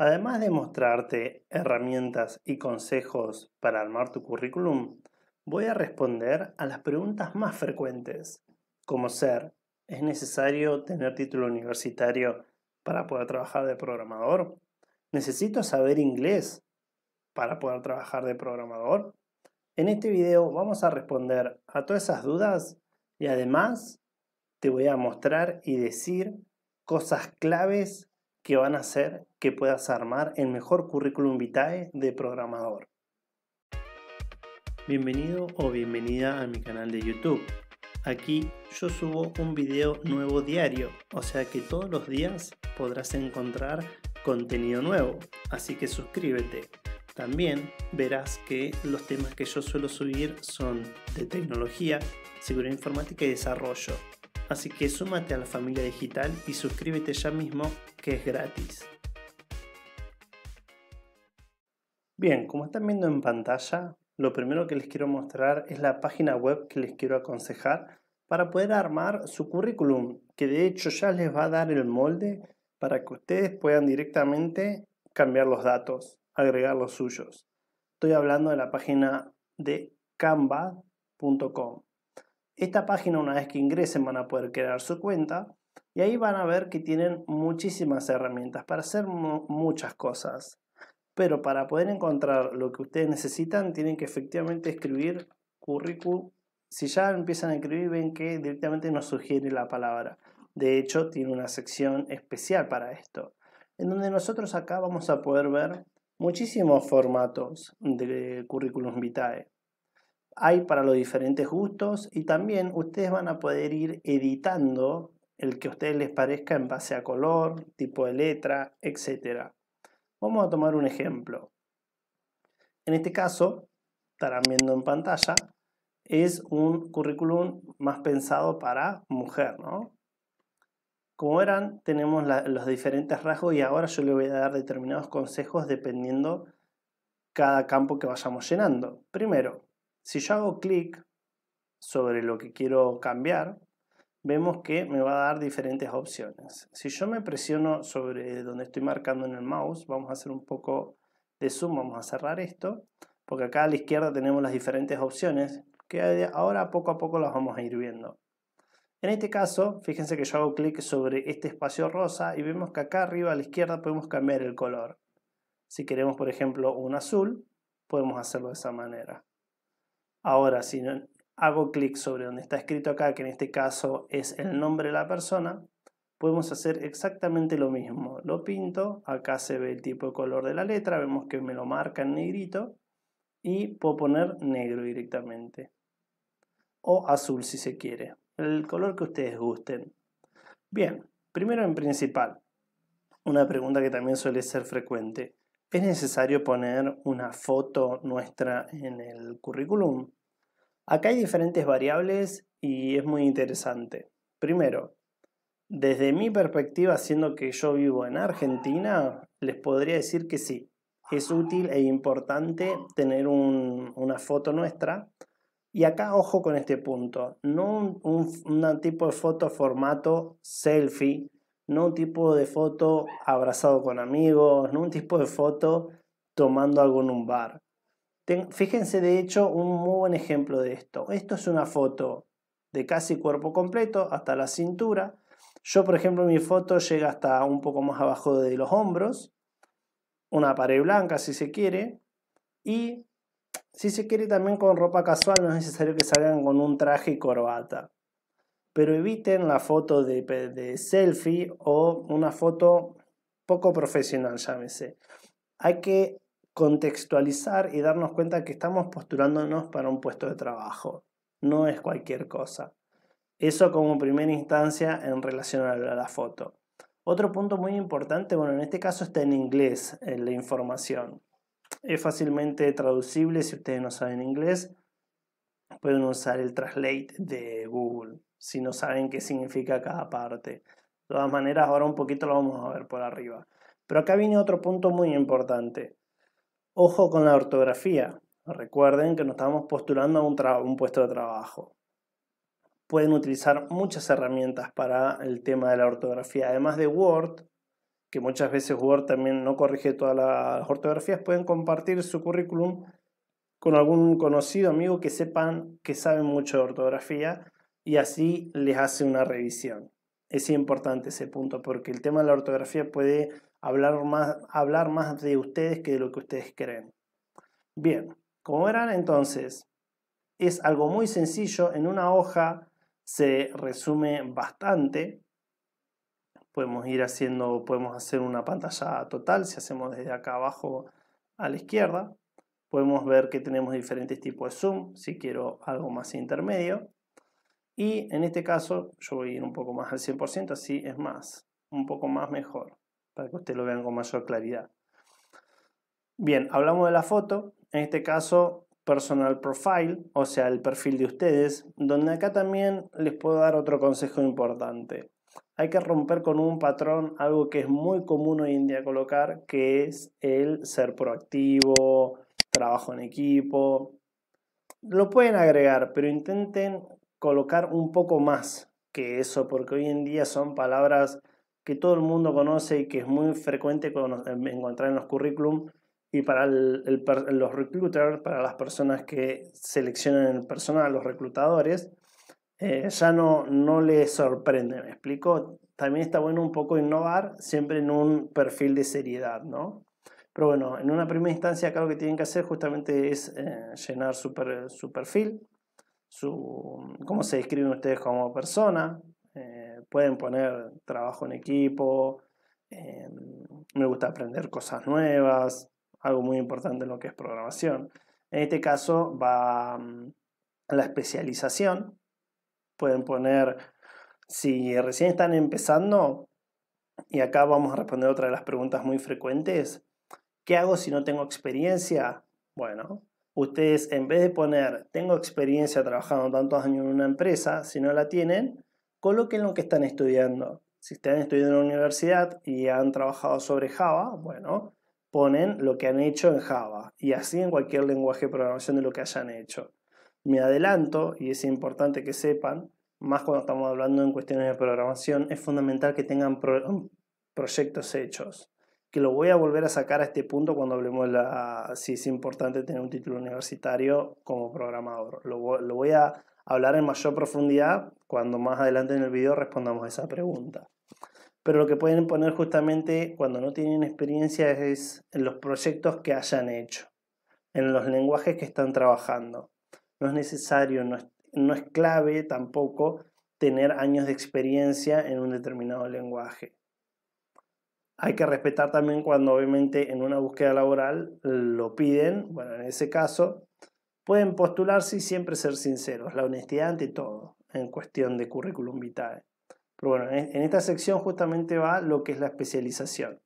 Además de mostrarte herramientas y consejos para armar tu currículum, voy a responder a las preguntas más frecuentes, como ser, ¿es necesario tener título universitario para poder trabajar de programador? ¿Necesito saber inglés para poder trabajar de programador? En este video vamos a responder a todas esas dudas y además te voy a mostrar y decir cosas claves que van a hacer que puedas armar el mejor currículum vitae de programador. Bienvenido o bienvenida a mi canal de YouTube. Aquí yo subo un video nuevo diario, o sea que todos los días podrás encontrar contenido nuevo, así que suscríbete. También verás que los temas que yo suelo subir son de tecnología, seguridad informática y desarrollo. Así que súmate a la familia digital y suscríbete ya mismo que es gratis. Bien, como están viendo en pantalla, lo primero que les quiero mostrar es la página web que les quiero aconsejar para poder armar su currículum, que de hecho ya les va a dar el molde para que ustedes puedan directamente cambiar los datos agregar los suyos. Estoy hablando de la página de canva.com. Esta página una vez que ingresen van a poder crear su cuenta y ahí van a ver que tienen muchísimas herramientas para hacer muchas cosas. Pero para poder encontrar lo que ustedes necesitan tienen que efectivamente escribir currículum. Si ya empiezan a escribir ven que directamente nos sugiere la palabra. De hecho tiene una sección especial para esto en donde nosotros acá vamos a poder ver muchísimos formatos de currículum vitae. Hay para los diferentes gustos y también ustedes van a poder ir editando el que a ustedes les parezca en base a color, tipo de letra, etc. Vamos a tomar un ejemplo. En este caso, estarán viendo en pantalla, es un currículum más pensado para mujer, ¿no? Como verán, tenemos los diferentes rasgos y ahora yo le voy a dar determinados consejos dependiendo cada campo que vayamos llenando. Primero, si yo hago clic sobre lo que quiero cambiar, vemos que me va a dar diferentes opciones. Si yo me presiono sobre donde estoy marcando en el mouse, vamos a hacer un poco de zoom, vamos a cerrar esto, porque acá a la izquierda tenemos las diferentes opciones que ahora poco a poco las vamos a ir viendo. En este caso, fíjense que yo hago clic sobre este espacio rosa y vemos que acá arriba a la izquierda podemos cambiar el color. Si queremos, por ejemplo, un azul, podemos hacerlo de esa manera. Ahora, si hago clic sobre donde está escrito acá, que en este caso es el nombre de la persona, podemos hacer exactamente lo mismo. Lo pinto, acá se ve el tipo de color de la letra, vemos que me lo marca en negrito y puedo poner negro directamente. O azul si se quiere el color que ustedes gusten. Bien, primero en principal, una pregunta que también suele ser frecuente. ¿Es necesario poner una foto nuestra en el currículum? Acá hay diferentes variables y es muy interesante. Primero, desde mi perspectiva, siendo que yo vivo en Argentina, les podría decir que sí, es útil e importante tener una foto nuestra y acá ojo con este punto, no un, tipo de foto formato selfie, no un tipo de foto abrazado con amigos, no un tipo de foto tomando algo en un bar. fíjense de hecho un muy buen ejemplo de esto. Esto es una foto de casi cuerpo completo hasta la cintura. Yo por ejemplo mi foto llega hasta un poco más abajo de los hombros, una pared blanca si se quiere, y si se quiere también con ropa casual, no es necesario que salgan con un traje y corbata. Pero eviten la foto de, de selfie o una foto poco profesional, llámese. Hay que contextualizar y darnos cuenta que estamos posturándonos para un puesto de trabajo. No es cualquier cosa. Eso como primera instancia en relación a la foto. Otro punto muy importante, bueno, en este caso está en inglés en la información. Es fácilmente traducible si ustedes no saben inglés. Pueden usar el translate de Google si no saben qué significa cada parte. De todas maneras, ahora un poquito lo vamos a ver por arriba. Pero acá viene otro punto muy importante. Ojo con la ortografía. Recuerden que nos estamos postulando a un, un puesto de trabajo. Pueden utilizar muchas herramientas para el tema de la ortografía. Además de Word, que muchas veces Word también no corrige todas las ortografías, pueden compartir su currículum con algún conocido amigo que sepan que saben mucho de ortografía y así les hace una revisión. Es importante ese punto porque el tema de la ortografía puede hablar más, hablar más de ustedes que de lo que ustedes creen. Bien, como verán entonces, es algo muy sencillo, en una hoja se resume bastante. Podemos ir haciendo, podemos hacer una pantalla total si hacemos desde acá abajo a la izquierda. Podemos ver que tenemos diferentes tipos de zoom, si quiero algo más intermedio. Y en este caso yo voy a ir un poco más al 100%, así es más, un poco más mejor, para que ustedes lo vean con mayor claridad. Bien, hablamos de la foto, en este caso personal profile, o sea, el perfil de ustedes, donde acá también les puedo dar otro consejo importante. Hay que romper con un patrón, algo que es muy común hoy en día colocar, que es el ser proactivo, trabajo en equipo. Lo pueden agregar, pero intenten colocar un poco más que eso, porque hoy en día son palabras que todo el mundo conoce y que es muy frecuente encontrar en los currículum y para los recruiters, para las personas que seleccionan el personal, los reclutadores, eh, ya no, no les sorprende, ¿me explico? También está bueno un poco innovar siempre en un perfil de seriedad, ¿no? Pero bueno, en una primera instancia acá lo que tienen que hacer justamente es eh, llenar su, perfil, su, cómo se describen ustedes como persona, eh, pueden poner trabajo en equipo, eh, me gusta aprender cosas nuevas, algo muy importante en lo que es programación. En este caso va mm, la especialización, pueden poner, si recién están empezando, y acá vamos a responder otra de las preguntas muy frecuentes, ¿Qué hago si no tengo experiencia? Bueno, ustedes en vez de poner tengo experiencia trabajando tantos años en una empresa, si no la tienen, coloquen lo que están estudiando. Si están estudiando en la universidad y han trabajado sobre Java, bueno, ponen lo que han hecho en Java y así en cualquier lenguaje de programación de lo que hayan hecho. Me adelanto, y es importante que sepan, más cuando estamos hablando en cuestiones de programación, es fundamental que tengan proyectos hechos que lo voy a volver a sacar a este punto cuando hablemos de la, si es importante tener un título universitario como programador. Lo, voy a hablar en mayor profundidad cuando más adelante en el video respondamos a esa pregunta. Pero lo que pueden poner justamente cuando no tienen experiencia es en los proyectos que hayan hecho, en los lenguajes que están trabajando. No es necesario, no es, no es clave tampoco tener años de experiencia en un determinado lenguaje hay que respetar también cuando obviamente en una búsqueda laboral lo piden, bueno, en ese caso, pueden postularse y siempre ser sinceros, la honestidad ante todo, en cuestión de currículum vitae. Pero bueno, en esta sección justamente va lo que es la especialización.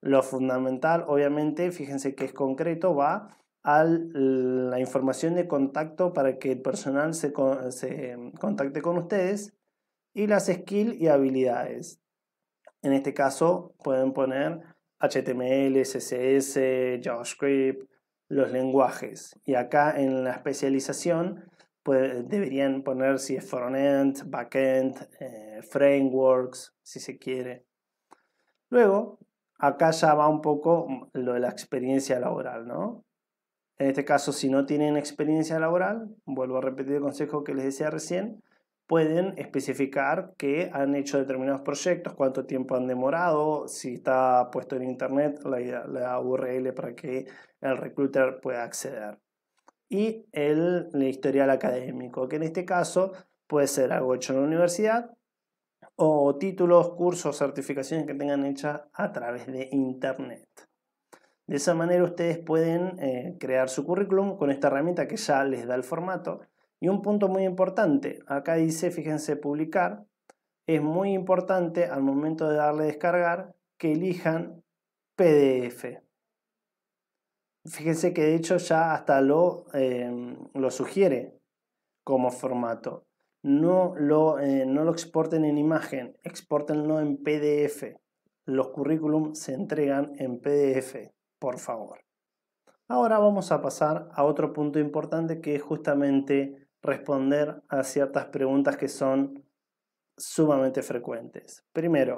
Lo fundamental, obviamente, fíjense que es concreto, va a la información de contacto para que el personal se, contacte con ustedes y las skills y habilidades. En este caso pueden poner HTML, CSS, JavaScript, los lenguajes. Y acá en la especialización deberían poner si es frontend, backend, eh, frameworks, si se quiere. Luego, acá ya va un poco lo de la experiencia laboral, ¿no? En este caso, si no tienen experiencia laboral, vuelvo a repetir el consejo que les decía recién, pueden especificar que han hecho determinados proyectos, cuánto tiempo han demorado, si está puesto en internet la, URL para que el recruiter pueda acceder. Y el, historial académico, que en este caso puede ser algo hecho en la universidad o títulos, cursos, certificaciones que tengan hechas a través de internet. De esa manera ustedes pueden eh, crear su currículum con esta herramienta que ya les da el formato y un punto muy importante, acá dice, fíjense, publicar, es muy importante al momento de darle descargar que elijan PDF. Fíjense que de hecho ya hasta lo, em, lo sugiere como formato. No lo, eh, no lo exporten en imagen, exportenlo en PDF. Los currículums se entregan en PDF, por favor. Ahora vamos a pasar a otro punto importante que es justamente responder a ciertas preguntas que son sumamente frecuentes. Primero,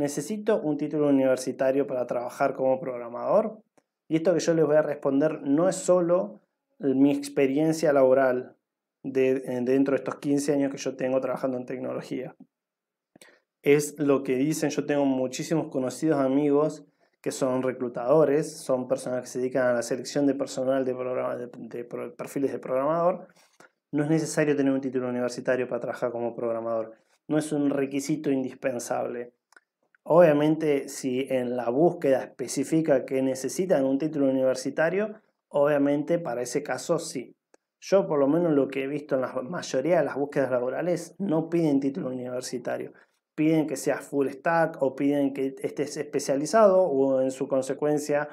¿Necesito un título universitario para trabajar como programador? Y esto que yo les voy a responder no es solo mi experiencia laboral de, dentro de estos 15 años que yo tengo trabajando en tecnología. Es lo que dicen, yo tengo muchísimos conocidos amigos que son reclutadores, son personas que se dedican a la selección de personal de, de perfiles de programador. No es necesario tener un título universitario para trabajar como programador. No es un requisito indispensable. Obviamente, si en la búsqueda especifica que necesitan un título universitario, obviamente para ese caso sí. Yo por lo menos lo que he visto en la mayoría de las búsquedas laborales no piden título universitario. Piden que seas full stack o piden que estés especializado o en su consecuencia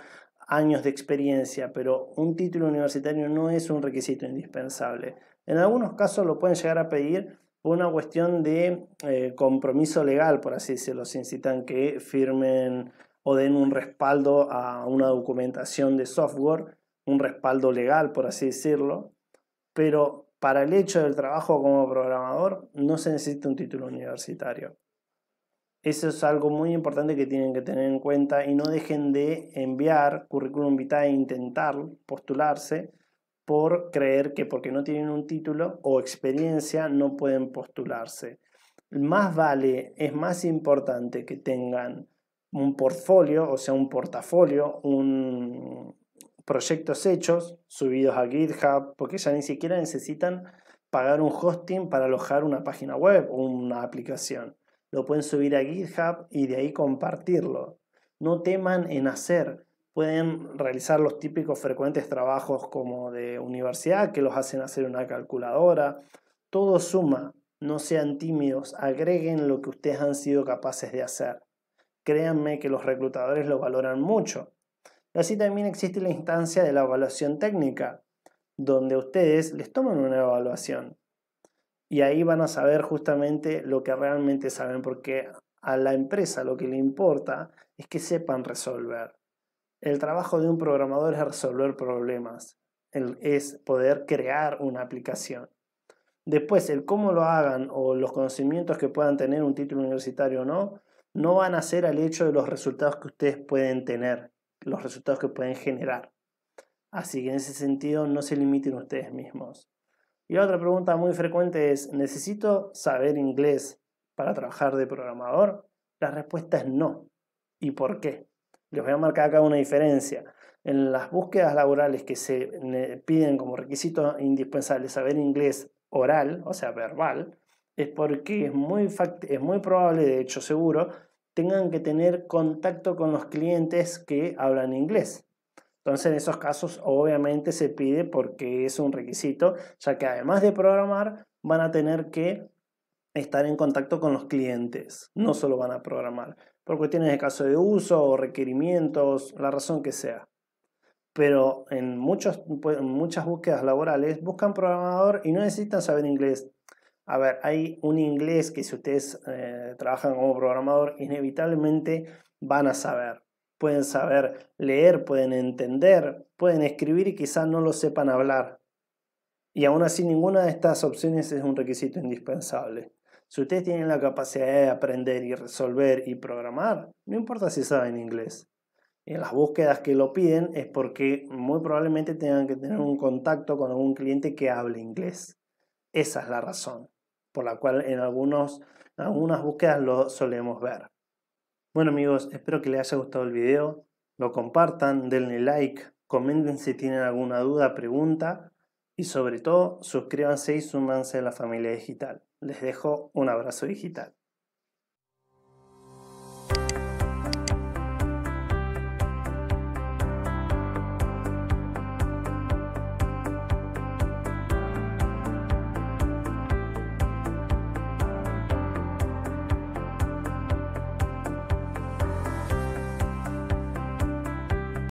años de experiencia, pero un título universitario no es un requisito indispensable. En algunos casos lo pueden llegar a pedir una cuestión de eh, compromiso legal, por así decirlo. Se incitan que firmen o den un respaldo a una documentación de software, un respaldo legal, por así decirlo. Pero para el hecho del trabajo como programador no se necesita un título universitario. Eso es algo muy importante que tienen que tener en cuenta y no dejen de enviar currículum vitae e intentar postularse por creer que porque no tienen un título o experiencia no pueden postularse. Más vale, es más importante que tengan un portfolio, o sea, un portafolio, un proyectos hechos, subidos a GitHub, porque ya ni siquiera necesitan pagar un hosting para alojar una página web o una aplicación. Lo pueden subir a GitHub y de ahí compartirlo. No teman en hacer pueden realizar los típicos frecuentes trabajos como de universidad que los hacen hacer una calculadora. Todo suma, no sean tímidos, agreguen lo que ustedes han sido capaces de hacer. Créanme que los reclutadores lo valoran mucho. Así también existe la instancia de la evaluación técnica, donde ustedes les toman una evaluación. Y ahí van a saber justamente lo que realmente saben, porque a la empresa lo que le importa es que sepan resolver. El trabajo de un programador es resolver problemas, es poder crear una aplicación. Después, el cómo lo hagan o los conocimientos que puedan tener un título universitario o no, no van a ser al hecho de los resultados que ustedes pueden tener, los resultados que pueden generar. Así que en ese sentido no se limiten ustedes mismos. Y otra pregunta muy frecuente es, ¿necesito saber inglés para trabajar de programador? La respuesta es no. ¿Y por qué? Les voy a marcar acá una diferencia. En las búsquedas laborales que se piden como requisito indispensable saber inglés oral, o sea, verbal, es porque es muy, es muy probable, de hecho seguro, tengan que tener contacto con los clientes que hablan inglés. Entonces, en esos casos, obviamente se pide porque es un requisito, ya que además de programar, van a tener que estar en contacto con los clientes, no solo van a programar por cuestiones de caso de uso o requerimientos, la razón que sea. Pero en, muchos, muchas búsquedas laborales buscan programador y no necesitan saber inglés. A ver, hay un inglés que si ustedes eh, trabajan como programador, inevitablemente van a saber. Pueden saber leer, pueden entender, pueden escribir y quizás no lo sepan hablar. Y aún así ninguna de estas opciones es un requisito indispensable. Si ustedes tienen la capacidad de aprender y resolver y programar, no importa si saben inglés. En las búsquedas que lo piden es porque muy probablemente tengan que tener un contacto con algún cliente que hable inglés. Esa es la razón por la cual en, algunos, algunas búsquedas lo solemos ver. Bueno amigos, espero que les haya gustado el video, lo compartan, denle like, comenten si tienen alguna duda, pregunta y sobre todo suscríbanse y súmanse a la familia digital. Les dejo un abrazo digital.